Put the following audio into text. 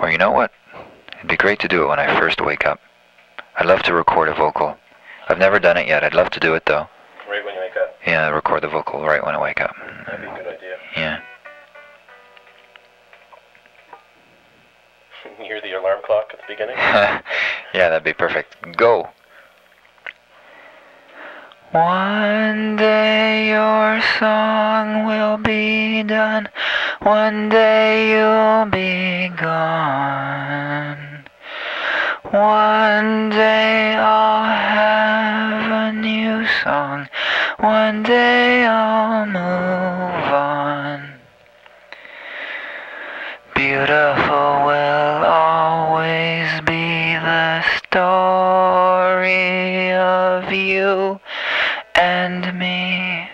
Or you know what? It'd be great to do it when I first wake up. I'd love to record a vocal. I've never done it yet. I'd love to do it though. Right when you wake up. Yeah, record the vocal right when I wake up. That'd be a good idea. Yeah. you hear the alarm clock at the beginning? yeah, that'd be perfect. Go. One day your song will be done. One day you'll be gone. One day I'll have a new song. One day I'll move on. Beautiful will always be the story of you and me.